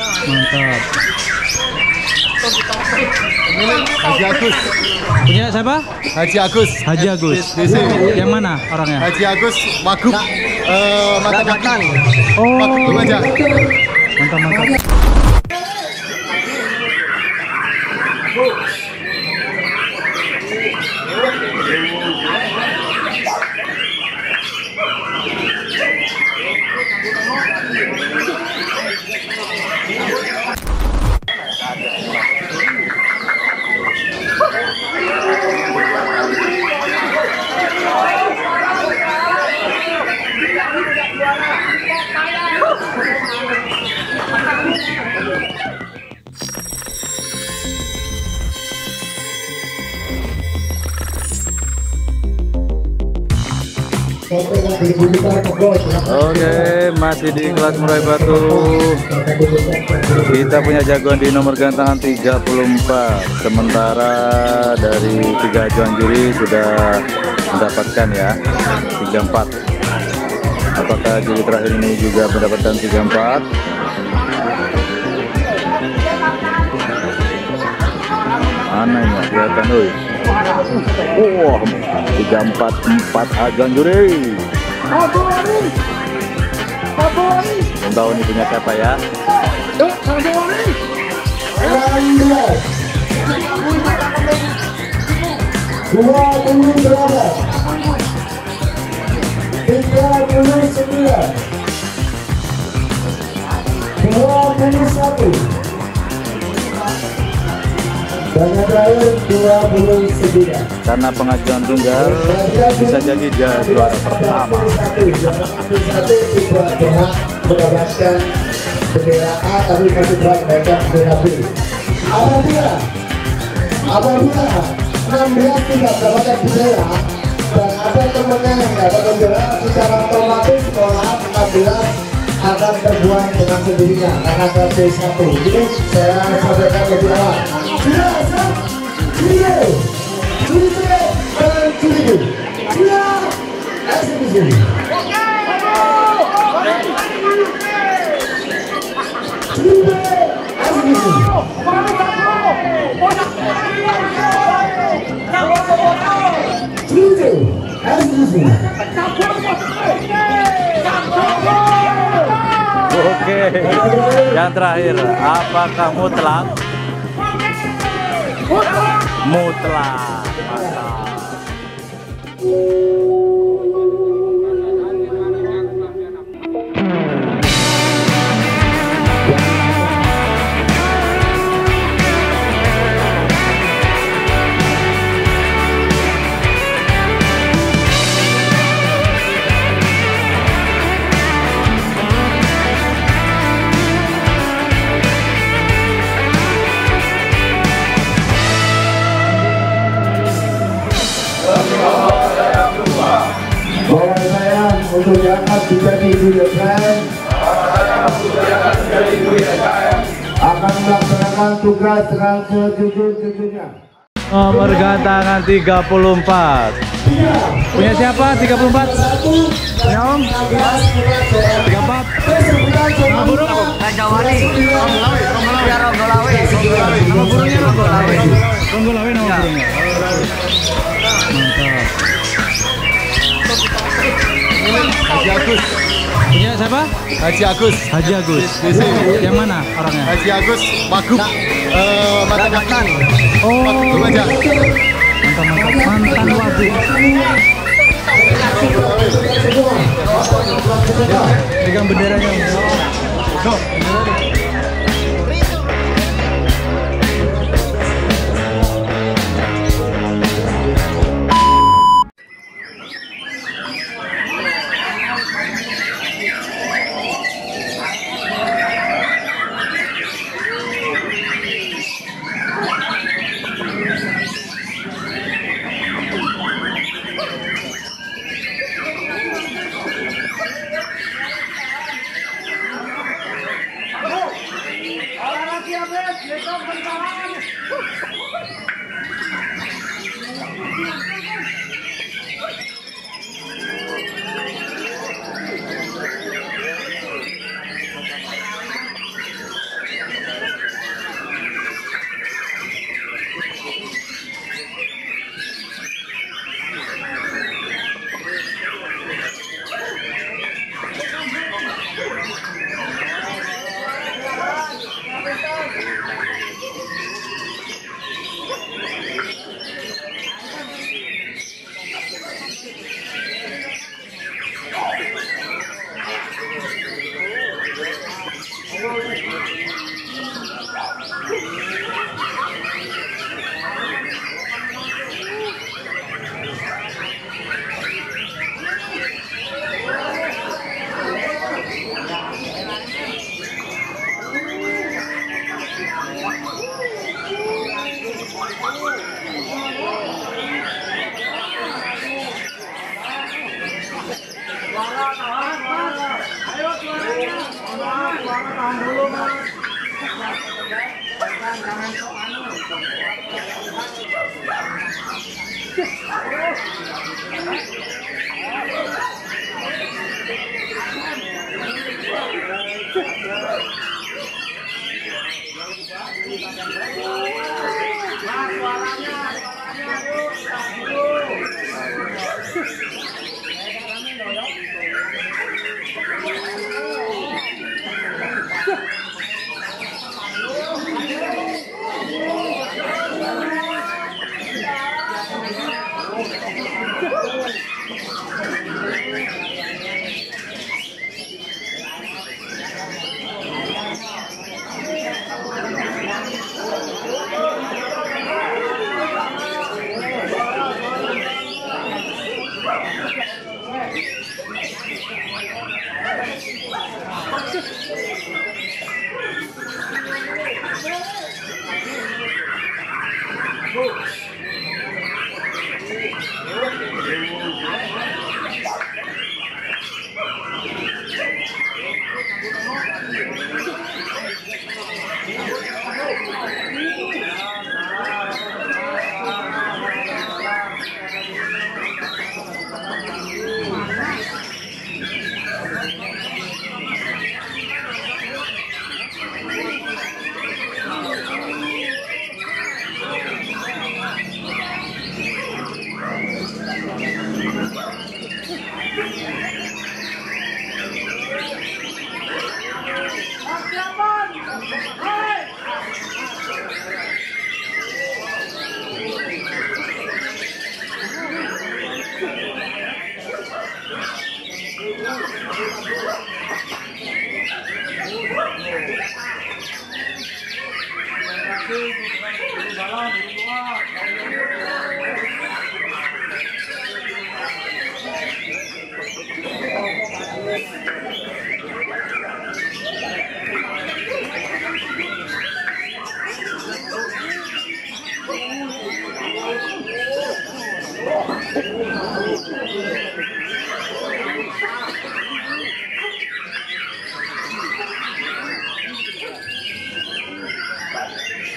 Mantap. Haji Agus. Punya siapa? Haji Agus. Haji Agus. DC. Yang mana orangnya? Haji Agus Wagub eh mata kaki. Oh, mantap mantap. Oke, masih di kelas murai batu. Kita punya jagoan di nomor gantangan 34. Sementara dari tiga ajuan juri sudah mendapatkan ya 34. Apakah juri terakhir ini juga mendapatkan 34? Mana ini kelihatan doi. Wah, 344 ajuan juri. Belum tahu nih punya siapa ya. dua puluh Karena pengajuan tunggal bisa jadi dia juara pertama. Satu, jangan ambil satu tidak berhak mendapatkan bendera A tapi masih berhak mendapatkan bendera B. Apabila apabila 16 tidak mendapatkan bendera dan ada temannya yang dapat bendera secara otomatis sekolah 16 akan terbuang dengan sendirinya karena ada B1 jadi saya sampaikan lebih awal Oke, yang terakhir, apakah mutlak? Mutlak. Mantap. Diangkat menjadi keren akan melaksanakan tugas dengan sejujur-jujurnya. Nomor gantangan 34. Punya siapa? 34? Punya Om? 34? Nama burung? Raja Wali. Ya Ronggolawe. Nama burungnya Ronggolawe. Ronggolawe nama burungnya. Mantap. Haji Agus. Punya siapa? Haji Agus. Haji Agus. DC. Yang mana orangnya? Haji Agus Wagub eh mata. Oh, Wagub Lumajang. mantap mantap. Mantan wagub. Pegang benderanya.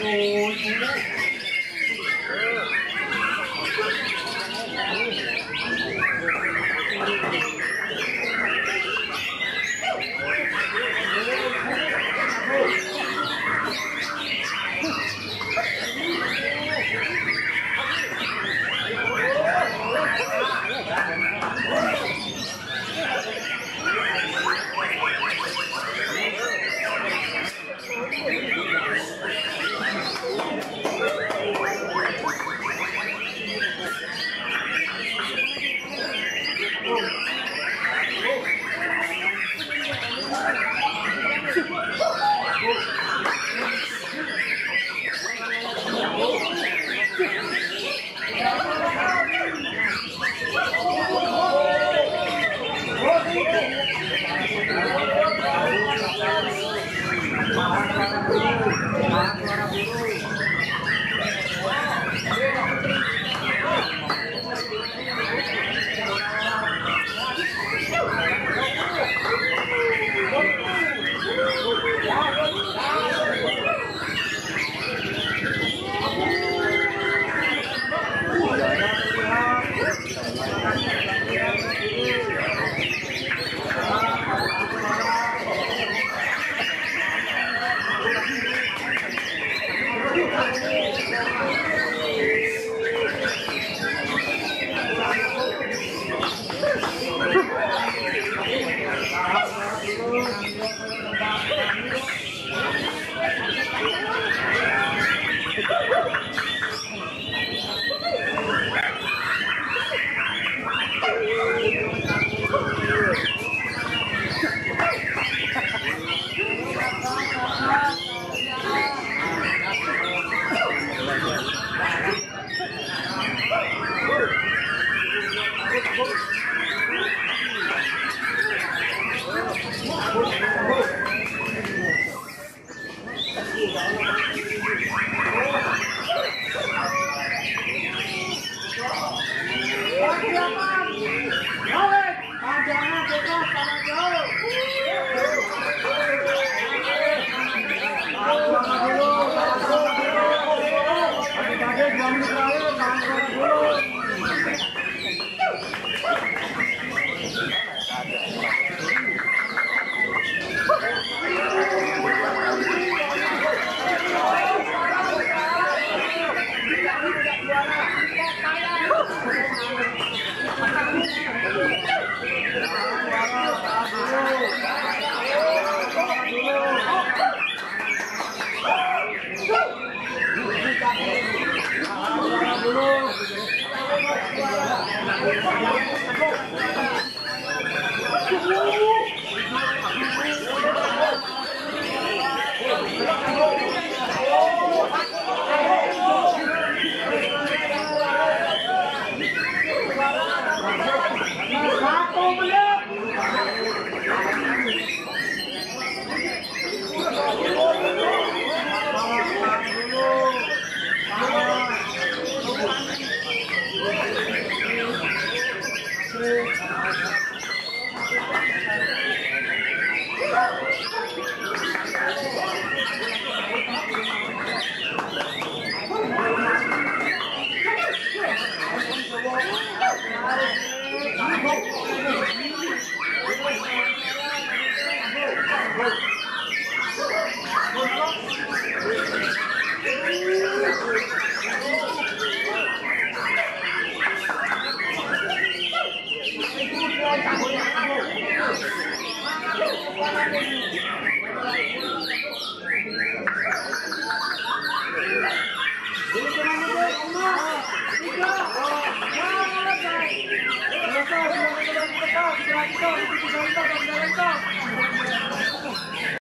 Om. Thank